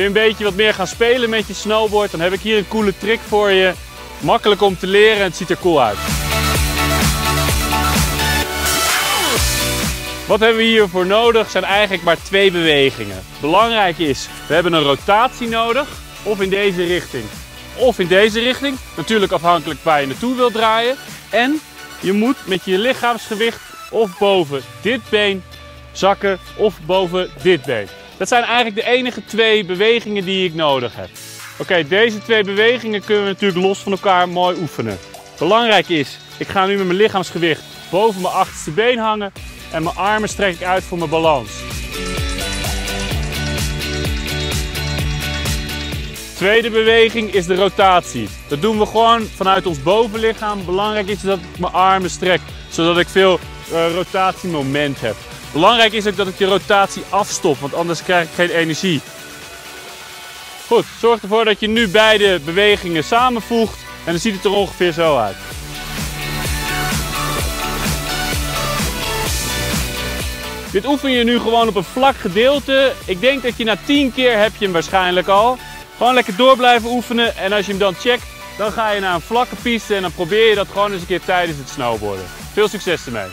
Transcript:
je een beetje wat meer gaan spelen met je snowboard, dan heb ik hier een coole trick voor je. Makkelijk om te leren en het ziet er cool uit. Wat hebben we hiervoor nodig? Zijn eigenlijk maar twee bewegingen. Belangrijk is, we hebben een rotatie nodig, of in deze richting, of in deze richting. Natuurlijk afhankelijk waar je naartoe wilt draaien. En je moet met je lichaamsgewicht of boven dit been zakken of boven dit been. Dat zijn eigenlijk de enige twee bewegingen die ik nodig heb. Oké, deze twee bewegingen kunnen we natuurlijk los van elkaar mooi oefenen. Belangrijk is, ik ga nu met mijn lichaamsgewicht boven mijn achterste been hangen en mijn armen strek ik uit voor mijn balans. Tweede beweging is de rotatie. Dat doen we gewoon vanuit ons bovenlichaam. Belangrijk is dat ik mijn armen strek, zodat ik veel uh, rotatiemoment heb. Belangrijk is ook dat ik de rotatie afstop, want anders krijg ik geen energie. Goed, zorg ervoor dat je nu beide bewegingen samenvoegt en dan ziet het er ongeveer zo uit. Dit oefen je nu gewoon op een vlak gedeelte. Ik denk dat je na 10 keer heb je hem waarschijnlijk al. Gewoon lekker door blijven oefenen en als je hem dan checkt, dan ga je naar een vlakke piste en dan probeer je dat gewoon eens een keer tijdens het snowboarden. Veel succes ermee!